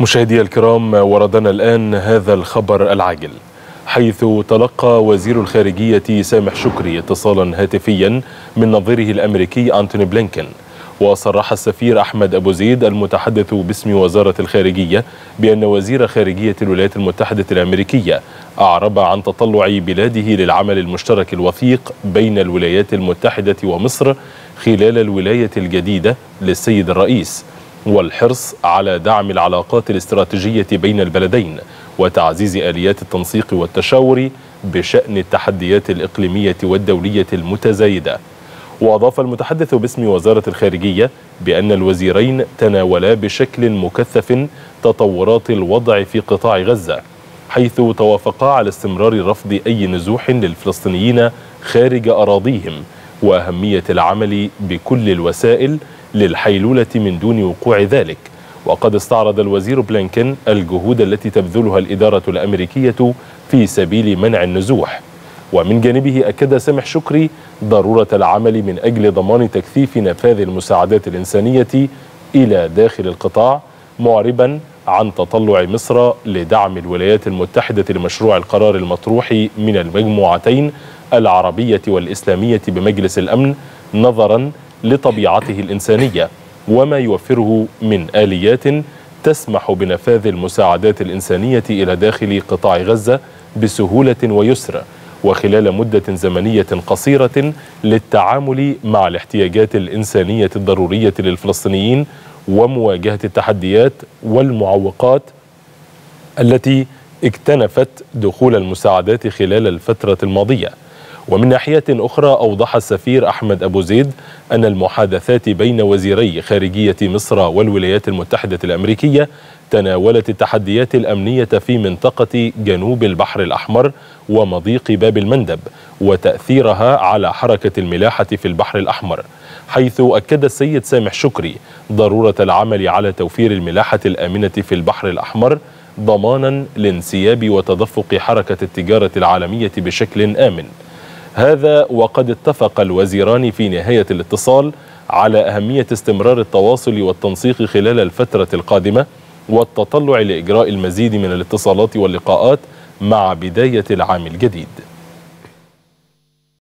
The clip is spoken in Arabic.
مشاهدي الكرام وردنا الآن هذا الخبر العاجل. حيث تلقى وزير الخارجية سامح شكري اتصالا هاتفيا من نظيره الأمريكي أنتوني بلينكن وصرح السفير أحمد أبو زيد المتحدث باسم وزارة الخارجية بأن وزير خارجية الولايات المتحدة الأمريكية أعرب عن تطلع بلاده للعمل المشترك الوثيق بين الولايات المتحدة ومصر خلال الولاية الجديدة للسيد الرئيس. والحرص على دعم العلاقات الاستراتيجية بين البلدين وتعزيز آليات التنسيق والتشاور بشأن التحديات الإقليمية والدولية المتزايدة. وأضاف المتحدث باسم وزارة الخارجية بأن الوزيرين تناولا بشكل مكثف تطورات الوضع في قطاع غزة حيث توافقا على استمرار رفض أي نزوح للفلسطينيين خارج أراضيهم وأهمية العمل بكل الوسائل للحيلولة من دون وقوع ذلك. وقد استعرض الوزير بلينكن الجهود التي تبذلها الإدارة الأمريكية في سبيل منع النزوح. ومن جانبه أكد سامح شكري ضرورة العمل من أجل ضمان تكثيف نفاذ المساعدات الإنسانية إلى داخل القطاع معربا عن تطلع مصر لدعم الولايات المتحدة لمشروع القرار المطروح من المجموعتين العربية والإسلامية بمجلس الأمن نظرا لطبيعته الإنسانية وما يوفره من آليات تسمح بنفاذ المساعدات الإنسانية إلى داخل قطاع غزة بسهولة ويسر وخلال مدة زمنية قصيرة للتعامل مع الاحتياجات الإنسانية الضرورية للفلسطينيين ومواجهة التحديات والمعوقات التي اكتنفت دخول المساعدات خلال الفترة الماضية. ومن ناحية أخرى أوضح السفير أحمد أبو زيد أن المحادثات بين وزيري خارجية مصر والولايات المتحدة الأمريكية تناولت التحديات الأمنية في منطقة جنوب البحر الأحمر ومضيق باب المندب وتأثيرها على حركة الملاحة في البحر الأحمر حيث أكد السيد سامح شكري ضرورة العمل على توفير الملاحة الآمنة في البحر الأحمر ضمانا لانسياب وتدفق حركة التجارة العالمية بشكل آمن. هذا وقد اتفق الوزيران في نهاية الاتصال على أهمية استمرار التواصل والتنسيق خلال الفترة القادمة والتطلع لإجراء المزيد من الاتصالات واللقاءات مع بداية العام الجديد.